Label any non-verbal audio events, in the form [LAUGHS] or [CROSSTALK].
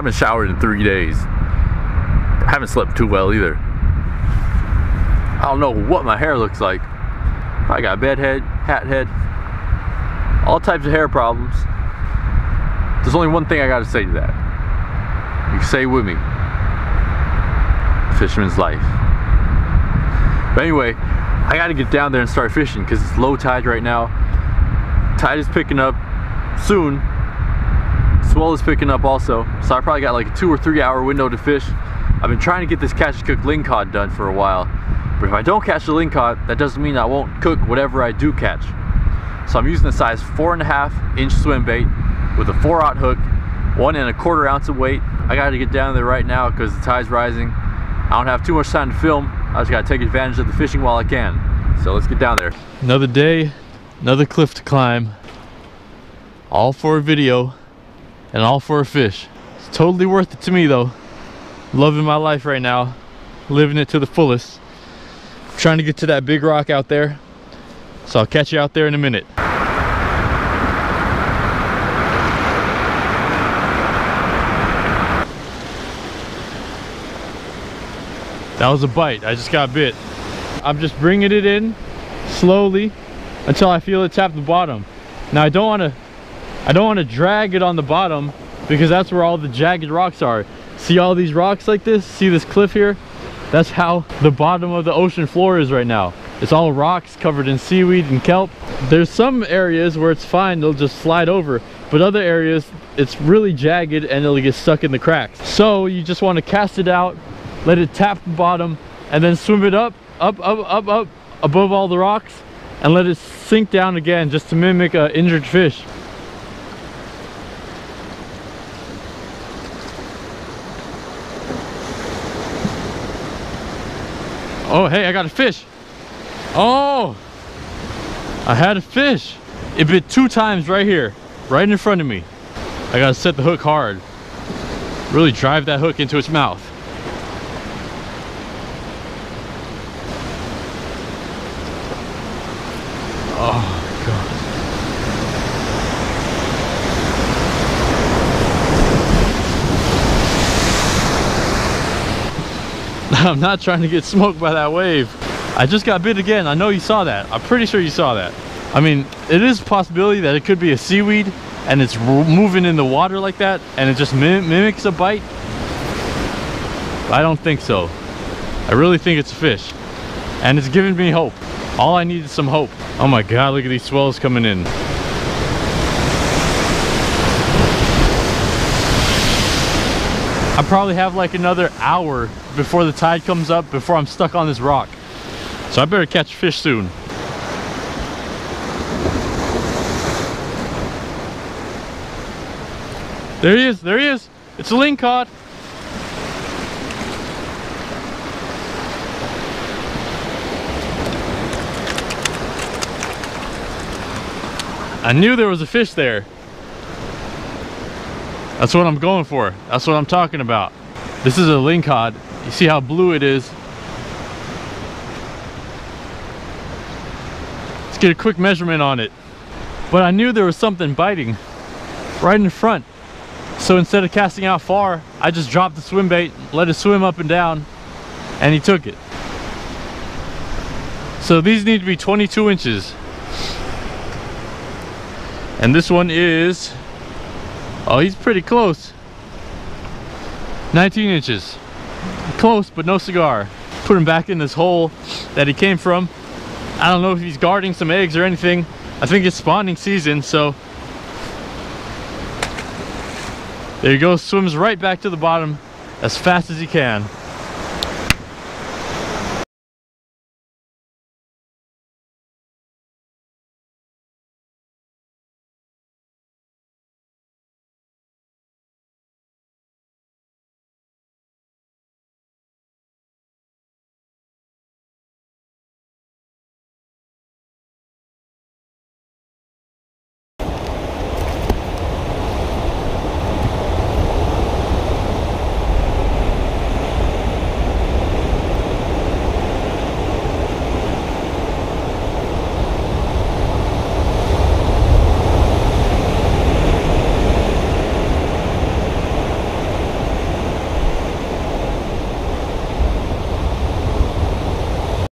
haven't showered in three days. haven't slept too well either. I don't know what my hair looks like. I got bed head, hat head, all types of hair problems. There's only one thing I gotta say to that. You can say it with me. Fisherman's life. But anyway, I gotta get down there and start fishing because it's low tide right now. Tide is picking up soon. Swell is picking up also. So I probably got like a two or three hour window to fish. I've been trying to get this catch and cook lingcod done for a while. But if I don't catch the lingcod, that doesn't mean I won't cook whatever I do catch. So I'm using the size four and a half inch swim bait with a four aught hook, one and a quarter ounce of weight. I gotta get down there right now because the tide's rising. I don't have too much time to film. I just gotta take advantage of the fishing while I can. So let's get down there. Another day, another cliff to climb. All for a video and all for a fish. It's totally worth it to me though. Loving my life right now, living it to the fullest. trying to get to that big rock out there. So I'll catch you out there in a minute. That was a bite. I just got bit. I'm just bringing it in slowly until I feel it tap the bottom. Now I don't want to I don't want to drag it on the bottom because that's where all the jagged rocks are. See all these rocks like this? See this cliff here? That's how the bottom of the ocean floor is right now. It's all rocks covered in seaweed and kelp. There's some areas where it's fine, they'll just slide over. But other areas, it's really jagged and it'll get stuck in the cracks. So you just want to cast it out let it tap the bottom and then swim it up up up up up above all the rocks and let it sink down again just to mimic an injured fish oh hey i got a fish. Oh i had a fish. It bit two times right here right in front of me. I gotta set the hook hard. Really drive that hook into its mouth. Oh, God. [LAUGHS] I'm not trying to get smoked by that wave. I just got bit again. I know you saw that. I'm pretty sure you saw that. I mean, it is a possibility that it could be a seaweed and it's moving in the water like that and it just mim mimics a bite. I don't think so. I really think it's a fish and it's giving me hope. All I need is some hope. Oh my God, look at these swells coming in. I probably have like another hour before the tide comes up before I'm stuck on this rock. So I better catch fish soon. There he is, there he is. It's a lingcod. I knew there was a fish there. That's what I'm going for. That's what I'm talking about. This is a lingcod. You see how blue it is. Let's get a quick measurement on it. But I knew there was something biting right in front. So instead of casting out far, I just dropped the swim bait, let it swim up and down, and he took it. So these need to be 22 inches. And this one is, oh, he's pretty close. 19 inches. Close, but no cigar. Put him back in this hole that he came from. I don't know if he's guarding some eggs or anything. I think it's spawning season, so. There he goes, swims right back to the bottom as fast as he can.